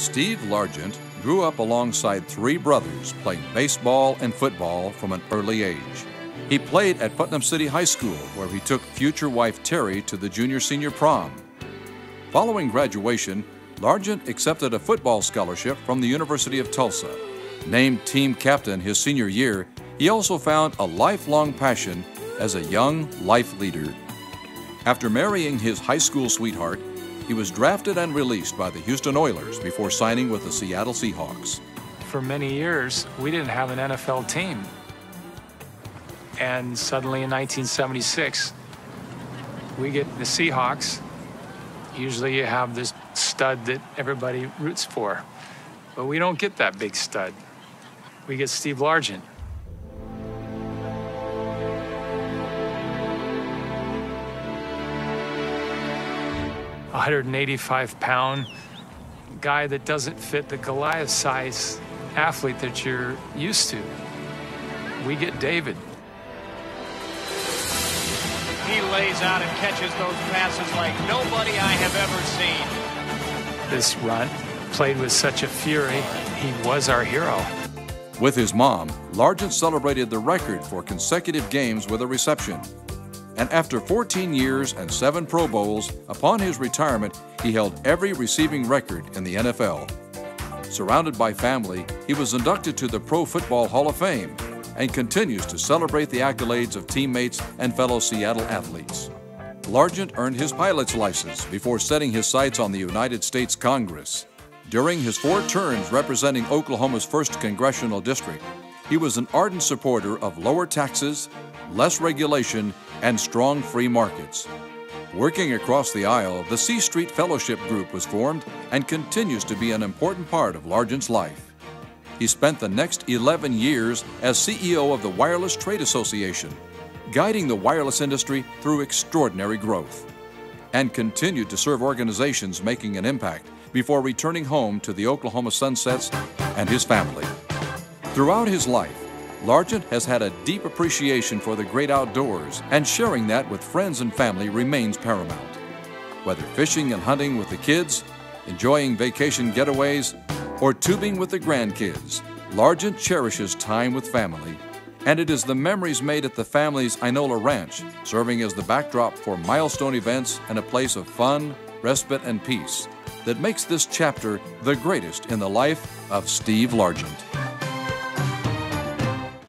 Steve Largent grew up alongside three brothers playing baseball and football from an early age. He played at Putnam City High School, where he took future wife Terry to the junior senior prom. Following graduation, Largent accepted a football scholarship from the University of Tulsa. Named team captain his senior year, he also found a lifelong passion as a young life leader. After marrying his high school sweetheart, he was drafted and released by the Houston Oilers before signing with the Seattle Seahawks. For many years, we didn't have an NFL team. And suddenly in 1976, we get the Seahawks. Usually you have this stud that everybody roots for. But we don't get that big stud. We get Steve Largent. 185 pound guy that doesn't fit the Goliath size athlete that you're used to. We get David. He lays out and catches those passes like nobody I have ever seen. This run played with such a fury, he was our hero. With his mom, Largent celebrated the record for consecutive games with a reception and after 14 years and seven Pro Bowls, upon his retirement, he held every receiving record in the NFL. Surrounded by family, he was inducted to the Pro Football Hall of Fame and continues to celebrate the accolades of teammates and fellow Seattle athletes. Largent earned his pilot's license before setting his sights on the United States Congress. During his four terms representing Oklahoma's 1st Congressional District, he was an ardent supporter of lower taxes, less regulation, and strong free markets. Working across the aisle, the C Street Fellowship Group was formed and continues to be an important part of Largent's life. He spent the next 11 years as CEO of the Wireless Trade Association, guiding the wireless industry through extraordinary growth, and continued to serve organizations making an impact before returning home to the Oklahoma Sunsets and his family. Throughout his life, Largent has had a deep appreciation for the great outdoors, and sharing that with friends and family remains paramount. Whether fishing and hunting with the kids, enjoying vacation getaways, or tubing with the grandkids, Largent cherishes time with family, and it is the memories made at the family's Inola Ranch, serving as the backdrop for milestone events and a place of fun, respite, and peace, that makes this chapter the greatest in the life of Steve Largent.